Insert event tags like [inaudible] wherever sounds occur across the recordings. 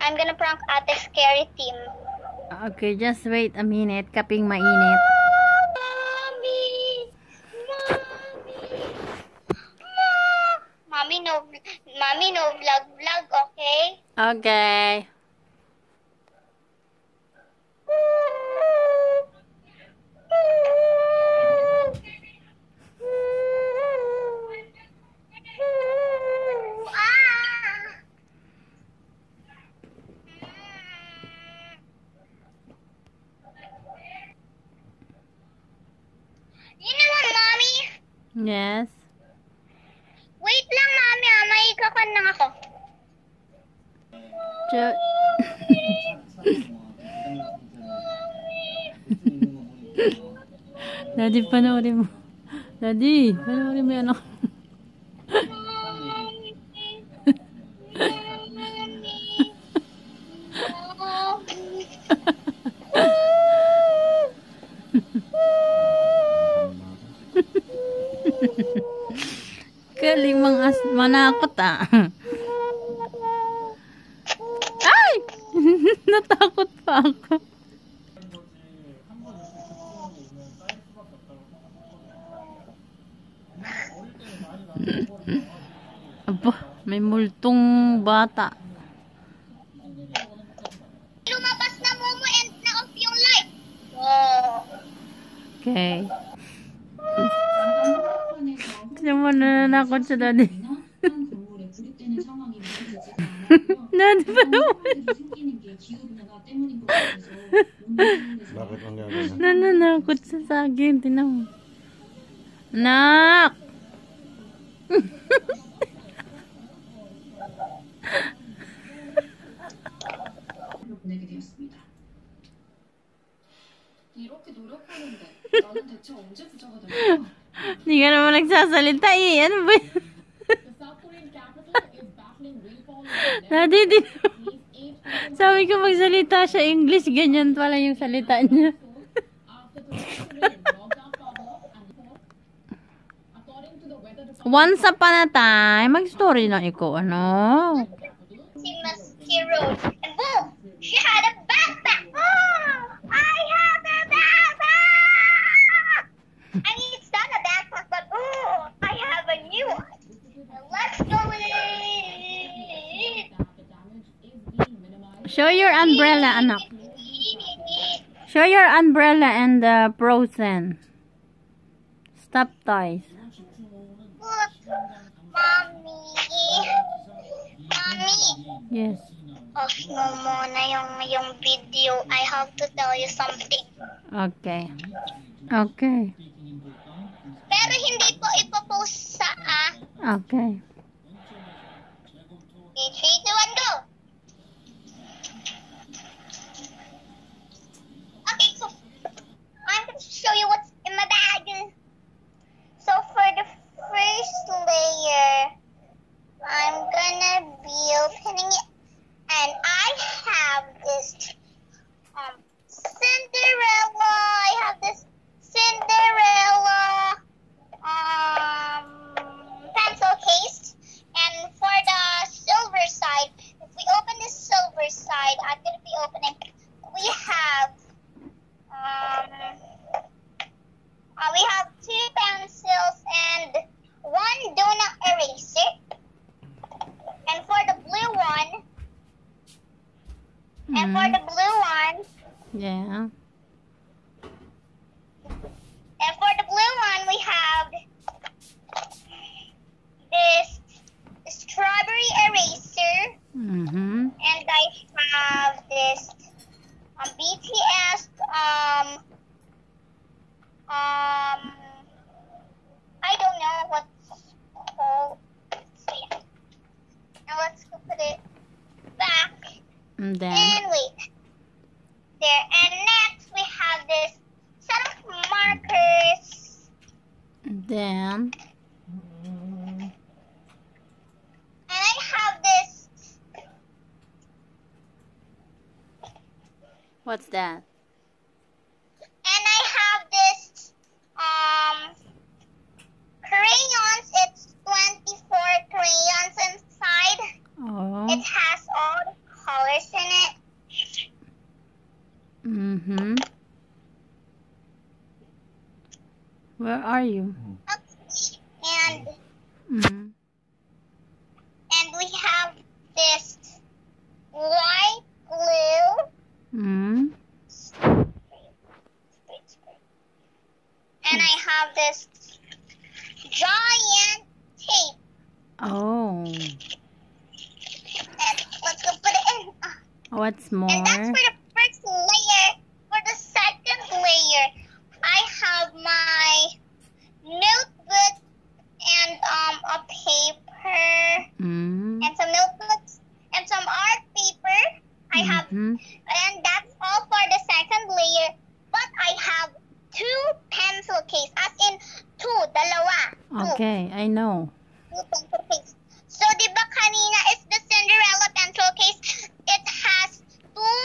I'm gonna prank Ate Scary Team. Okay, just wait a minute. Kaping mainit. Mommy! Mommy! Mommy, no, mommy, no vlog, vlog, okay? Okay. Ah! You know what, mommy? Yes. Wait lang, mami, ah. May kakan lang ako. Jo- Daddy, panoorin mo. Daddy, panoorin mo yan ako. Galing mga as manakot ah. Ay! Natakot pa ako. Aba, may multong bata. Lumabas na Momo and na-off yung light. Oh. Okay. Kasi mo nananakot sa daddy. [laughs] daddy pa naman. Bakit ang gagawin? Nananakot sa saging. Tinan mo. Nak! [laughs] 보내게 되었습니다. 이렇게 노력하는데 나는 대체 언제 부자가 될까? Hindi ka naman nagsasalita eh. Ano ba yun? The South Korean capital is battling rainfall and Daddy, di nearly 800 Sabi ko magsalita siya English. Ganyan pala yung salita niya. after the recent rain logged down power and report. According to the weather department, Once upon a time, mag-story na iko, ano? She must she rode. And boom! She had a backpack! Oh! I have a backpack! I mean, it's not a backpack, but oh! I have a new one. Let's go minimized. Show your umbrella, anak. Show your umbrella and the frozen. Stop toys. Yes. Off mo muna yung, yung video. I have to tell you something. Okay. Okay. Pero hindi po ipopost sa ah. Okay. Okay, have this um Cinderella. I have this Cinderella um pencil case, and for the silver side, if we open the silver side, I'm gonna be opening. We have um. Uh, we have two pencils and one donut eraser. And for the blue one, and for the blue one, Yeah. and for the blue one, we have this strawberry eraser, Mm-hmm. and I have this um, BTS um um I don't know what's called. Let's see. Now let's go put it back. And then, And wait. There. And next we have this set of markers. then, And I have this What's that? And I have this um crayons. It's 24 crayons inside. Oh. It has all the colors in it. Mm-hmm. Where are you? And Mm-hmm. and we have this white glue. Mm-hmm. And I have this giant tape. Oh. And let's go put it in. What's And that's more? for the first layer. For the second layer, I have my notebook and um a paper Mm-hmm. and some notebooks and some art paper. I have Mm-hmm. And that's all for the second layer. But I have two pencil case, as in two, dalawa. Two, Okay, I know. two pencil case. So, di ba kanina is the Cinderella pencil case? It has two,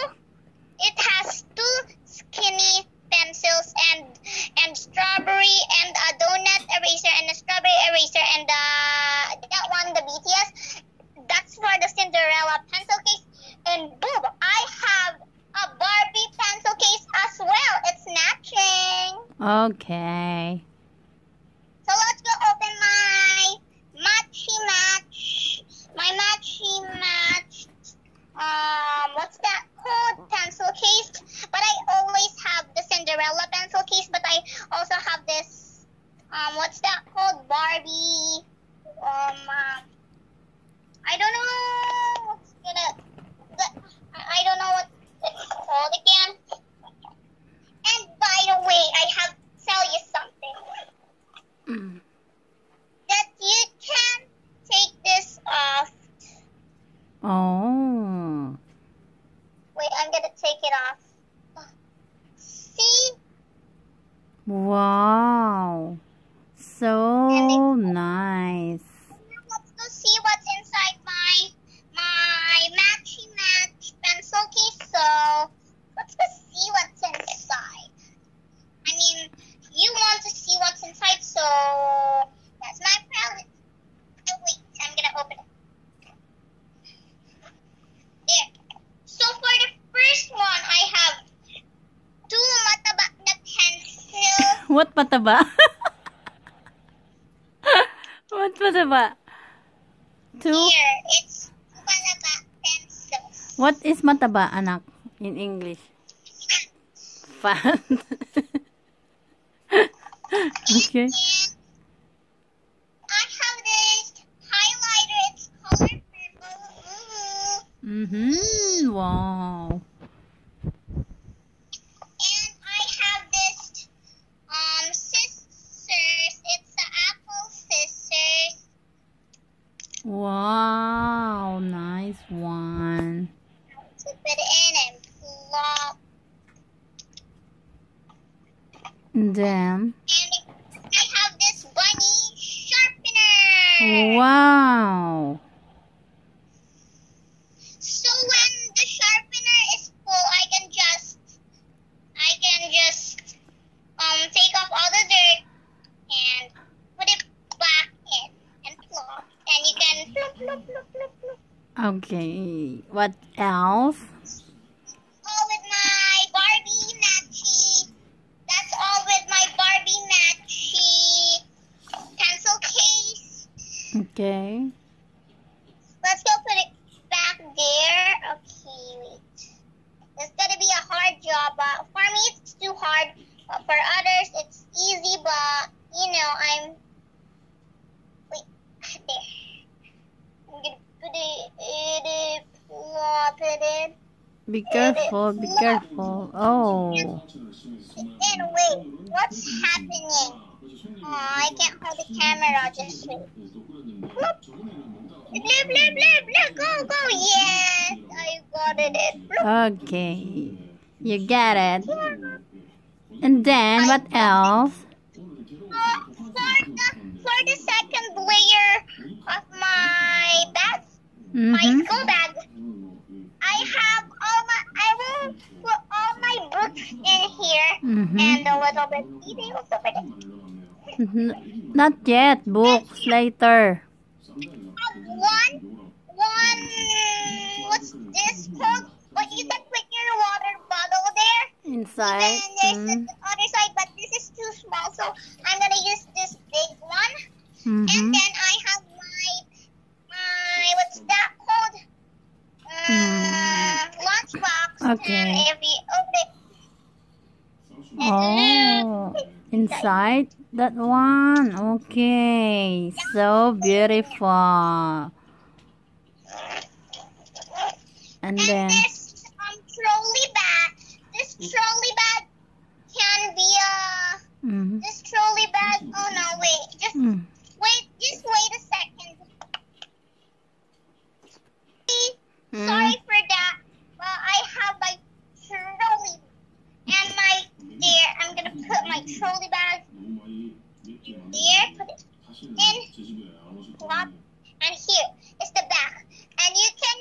it has two skinny pencils and and strawberry and a donut eraser and a strawberry eraser and uh, that one the BTS. That's for the Cinderella pencil case. And boom, I have a Barbie pencil case as well. It's matching. Okay. So let's go open my matchy match. My matchy match. Um, what's that called? Pencil case. But I always have the Cinderella pencil case. But I also have this. Um, what's that called? Barbie. Um, uh, I don't know. What's gonna. I don't know what it's called again. And by the way, I have to tell you something Mm. that you can take this off. Oh. Wait, I'm gonna take it off. See? Wow. So nice. What pataba? [laughs] what pataba? Two? Here, it's two mataba pencils. What is mataba, anak, in English? Fat. [laughs] okay. And I Then, And I have this bunny sharpener. wow. So when the sharpener is full, I can just, I can just, um, take off all the dirt and put it back in and plop, and you can plop, plop, plop, plop, plop. Okay. What else? All with my Barbie matchy. That's all with my Barbie matchy pencil case. Okay. Let's go put it back there. Okay, wait. It's gonna be a hard job, but for me it's too hard. But for others it's easy, but you know, I'm wait there. I'm gonna put it, it, plop it in. Be careful. Be careful. Oh. Then wait, what's happening? Oh, I can't hold the camera. Just wait. Bloop, bloop, bloop, bloop. Go, go. Yes, I got it. Bloop. Okay. You get it. And then, what else? Uh, for the for the second layer of my bag, my Mm-hmm. school bag, I have all my. I will put all Mm-hmm. and a little bit details over there. N- not yet. Books later. One, one, what's this called? What you can put your water bottle there. Inside. Then there's Mm. the other side, but this is too small, so I'm gonna use this big one. Mm-hmm. And then I have my, my, what's that called? Uh, lunchbox. Okay. And if you open it, Oh, inside that one. Okay, so beautiful. And and then, this um, trolley bag, this trolley bag can be a, mm, this trolley bag, oh no, wait, just mm, Wait, just wait a second. mm. Sorry for that. Well, I have my trolley and my there. I'm gonna put my trolley bag there. Put it in. Plop. And here is the back. And you can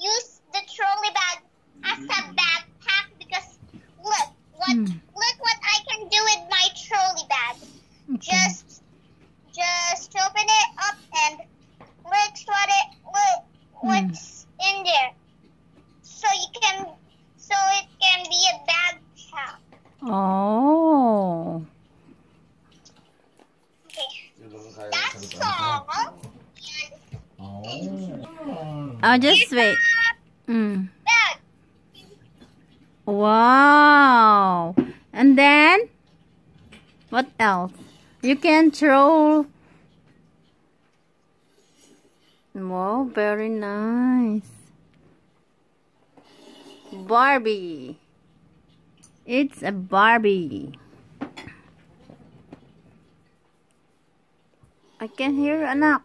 use the trolley bag as a backpack because look what Hmm. look what I can do with my trolley bag. Okay. Just just open it up and look what it look what's in there. So you can so it can be a backpack. Oh. Okay. Yun lang kaya That's sa all. Oh. Oh, just wait. Mm. Wow. And then, what else? You can throw. Wow, very nice. Barbie. It's a Barbie. I can hear anak.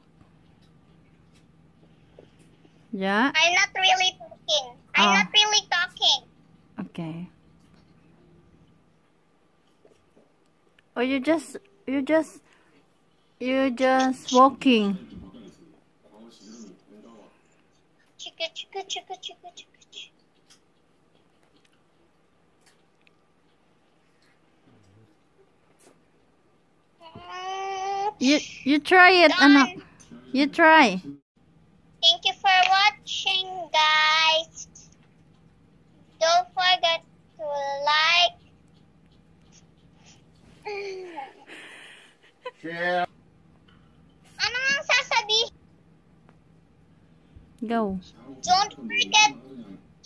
Yeah? I'm not really talking. I'm Oh. not really talking. Okay. Or you just you just you just walking. Chicka chicka chicka chicka chicka chicka. You you try it. Done. You try. Thank you for watching, guys. Don't forget to like. Share. Ano ang sasabihin? Go. Don't forget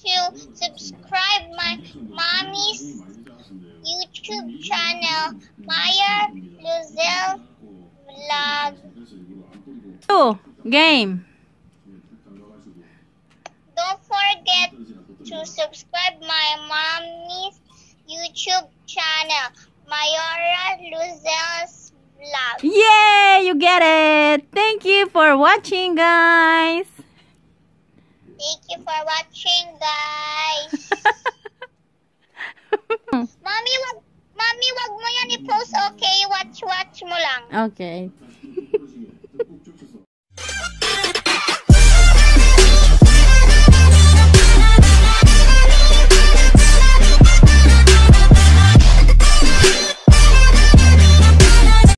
to subscribe my mommy's YouTube channel, Maya Luzel Vlog. Two. Game. Don't forget to subscribe my mommy's YouTube channel, Mayora Luzel's Vlog. Yay! You get it. Thank you for watching, guys. Thank you for watching, guys. [laughs] Mommy, wag, mommy, wag mo yan i-post, okay? Watch, watch mo lang. okay. [laughs]